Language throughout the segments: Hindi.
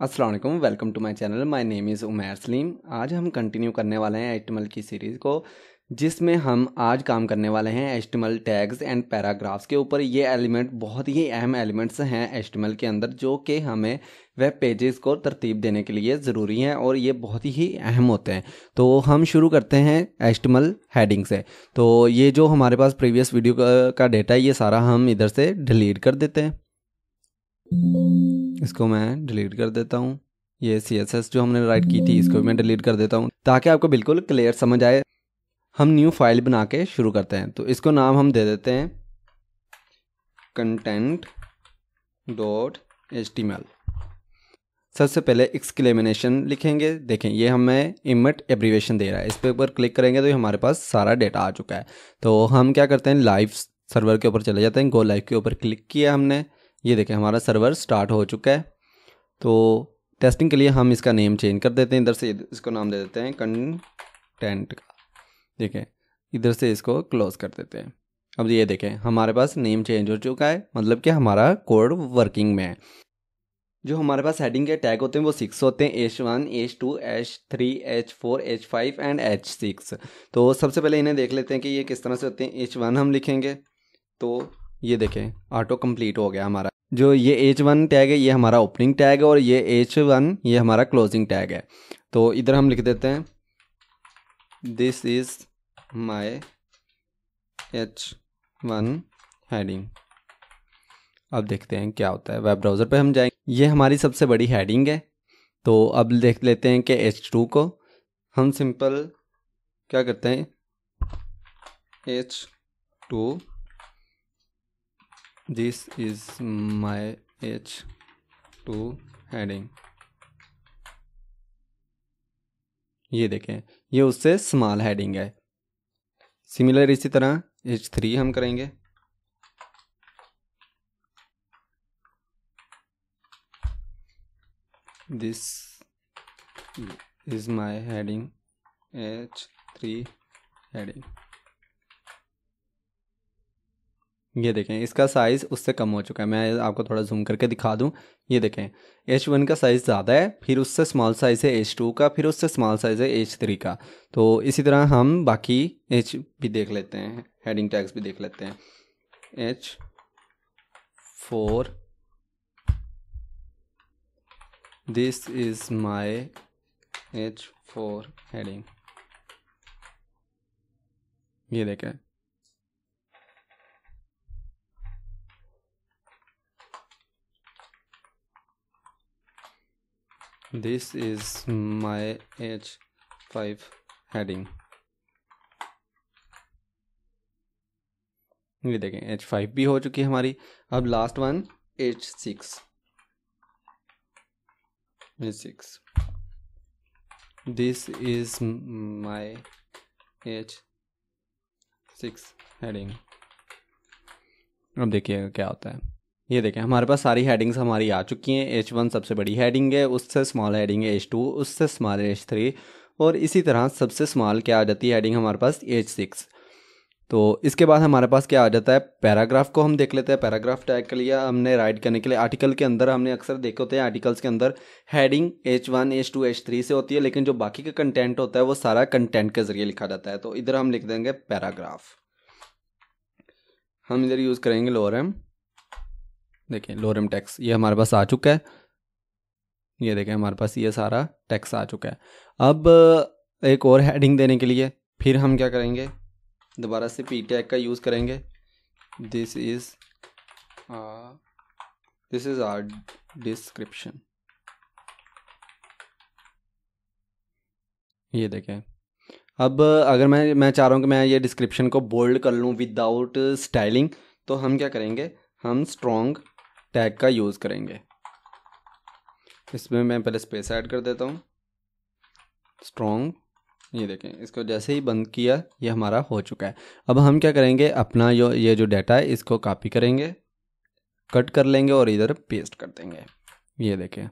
Aslam welcome to my channel my name is Umair Salim आज हम कंटिन्यू करने वाले हैं एस्टमल की सीरीज़ को जिसमें हम आज काम करने वाले हैं एस्टमल टैग्स एंड पैराग्राफ्स के ऊपर। ये एलिमेंट बहुत ही अहम एलिमेंट्स हैं एस्टमल के अंदर जो कि हमें वेब पेजेस को तरतीब देने के लिए ज़रूरी हैं और ये बहुत ही अहम होते हैं। तो हम शुरू करते हैं एस्टमल हेडिंग से। तो ये जो हमारे पास प्रीवियस वीडियो का, का डेटा है ये सारा हम इधर से डिलीट कर देते हैं। इसको मैं डिलीट कर देता हूँ। ये सी एस एस जो हमने राइट की थी, इसको भी मैं डिलीट कर देता हूँ, ताकि आपको बिल्कुल क्लियर समझ आए। हम न्यू फ़ाइल बना के शुरू करते हैं। तो इसको नाम हम दे देते हैं content dot H T L सबसे पहले एक्सक्लेमिनेशन लिखेंगे। देखें, ये हमें इमट एब्रीवेशन दे रहा है। इस पर ऊपर क्लिक करेंगे तो ये हमारे पास सारा डेटा आ चुका है। तो हम क्या करते हैं लाइव सर्वर के ऊपर चले जाते हैं। गो लाइव के ऊपर क्लिक किया हमने। ये देखें, हमारा सर्वर स्टार्ट हो चुका है। तो टेस्टिंग के लिए हम इसका नेम चेंज कर देते हैं। इधर से इसको नाम दे देते हैं कंटेंट का। देखें, इधर से इसको क्लोज कर देते हैं। अब ये देखें, हमारे पास नेम चेंज हो चुका है मतलब कि हमारा कोड वर्किंग में है। जो हमारे पास हेडिंग के टैग होते हैं, वो सिक्स होते हैं H one H two H three H four H five and H six तो सबसे पहले इन्हें देख लेते हैं कि ये किस तरह से होते हैं। एच वन हम लिखेंगे। तो ये देखें ऑटो कंप्लीट हो गया हमारा। जो ये एच वन टैग है, ये हमारा ओपनिंग टैग है और ये एच वन ये हमारा क्लोजिंग टैग है। तो इधर हम लिख देते हैं this is my H one heading अब देखते हैं क्या होता है। वेब ब्राउज़र पे हम जाएँगे। ये हमारी सबसे बड़ी हेडिंग है। तो अब देख लेते हैं कि एच टू को हम सिंपल क्या करते हैं? H two this is my h2 heading. ये देखें, ये उससे स्मॉल हेडिंग है। सिमिलर इसी तरह एच थ्री हम करेंगे। This is my heading H three heading ये देखें, इसका साइज़ उससे कम हो चुका है। मैं आपको थोड़ा जूम करके दिखा दूँ। ये देखें एच वन का साइज़ ज़्यादा है, फिर उससे स्मॉल साइज़ है एच टू का, फिर उससे स्मॉल साइज़ है एच थ्री का। तो इसी तरह हम बाकी एच भी देख लेते हैं हेडिंग टैग्स भी देख लेते हैं। H four this is my H four heading ये देखें this is my h5 heading. ये देखें एच फाइव भी हो चुकी है हमारी। अब last one H six H six this is my H six heading अब देखिएगा क्या होता है। ये देखें, हमारे पास सारी हेडिंग्स हमारी आ चुकी हैं। एच वन सबसे बड़ी हेडिंग है, उससे स्मॉल हेडिंग है एच टू उससे स्मॉल एच थ्री और इसी तरह सबसे स्मॉल क्या आ जाती है हेडिंग हमारे पास एच सिक्स तो इसके बाद हमारे पास क्या आ जाता है? पैराग्राफ को हम देख लेते हैं। पैराग्राफ टैग के लिए हमने राइट करने के लिए आर्टिकल के अंदर हमने अक्सर देखे होते हैं आर्टिकल्स के अंदर heading H one H two H three से होती है, लेकिन जो बाकी का कंटेंट होता है वो सारा कंटेंट के ज़रिए लिखा जाता है। तो इधर हम लिख देंगे पैराग्राफ हम इधर यूज़ करेंगे लोअर एम देखें लोरम टैक्स ये हमारे पास आ चुका है। ये देखें हमारे पास ये सारा टैक्स आ चुका है। अब एक और हेडिंग देने के लिए, फिर हम क्या करेंगे? दोबारा से पी टैग का यूज़ करेंगे। This is this is our description ये देखें अब अगर मैं मैं चाह रहा हूँ कि मैं ये डिस्क्रिप्शन को बोल्ड कर लूँ विदाउट स्टाइलिंग तो हम क्या करेंगे? हम स्ट्रॉन्ग टैग का यूज़ करेंगे। इसमें मैं पहले स्पेस ऐड कर देता हूँ। स्ट्रॉन्ग ये देखें, इसको जैसे ही बंद किया, ये हमारा हो चुका है। अब हम क्या करेंगे, अपना जो ये जो डाटा है, इसको कॉपी करेंगे कट कर लेंगे और इधर पेस्ट कर देंगे। ये देखें,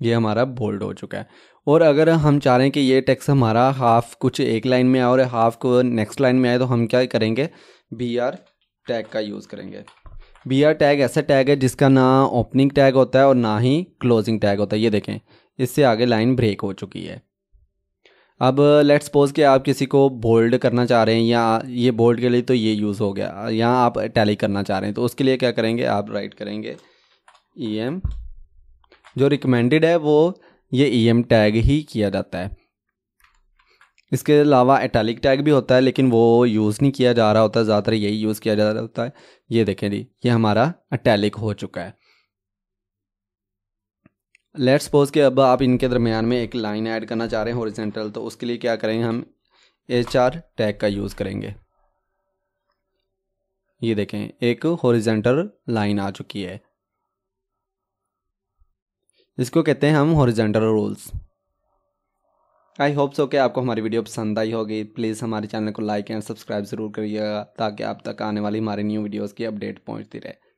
ये हमारा बोल्ड हो चुका है। और अगर हम चाह रहे हैं कि ये टेक्स्ट हमारा हाफ़ कुछ एक लाइन में आए और हाफ़ को नेक्स्ट लाइन में आए तो हम क्या करेंगे बी आर टैग का यूज़ करेंगे। बी आर टैग ऐसा टैग है जिसका ना ओपनिंग टैग होता है और ना ही क्लोजिंग टैग होता है। ये देखें, इससे आगे लाइन ब्रेक हो चुकी है। अब लेट्स सपोज़ कि आप किसी को बोल्ड करना चाह रहे हैं या ये बोल्ड के लिए तो ये यूज़ हो गया, या आप टैली करना चाह रहे हैं तो उसके लिए क्या करेंगे? आप राइट करेंगे ई एम जो रिकमेंडेड है वो ये ई एम टैग ही किया जाता है। इसके अलावा एटैलिक टैग भी होता है, लेकिन वो यूज़ नहीं किया जा रहा होता, ज़्यादातर यही यूज़ किया जा रहा होता है। ये देखें जी, ये हमारा अटैलिक हो चुका है। लेट्स सपोज़ कि अब आप इनके दरमियान में एक लाइन ऐड करना चाह रहे हैं हॉरिजेंटल तो उसके लिए क्या करेंगे हम? एच आर टैग का यूज़ करेंगे। ये देखें, एक हॉरिजेंटल लाइन आ चुकी है। इसको कहते हैं हम horizontal rules I hope so कि आपको हमारी वीडियो पसंद आई होगी। प्लीज़ हमारे चैनल को लाइक एंड सब्सक्राइब ज़रूर करिएगा ताकि आप तक आने वाली हमारी न्यू वीडियोज़ की अपडेट पहुँचती रहे।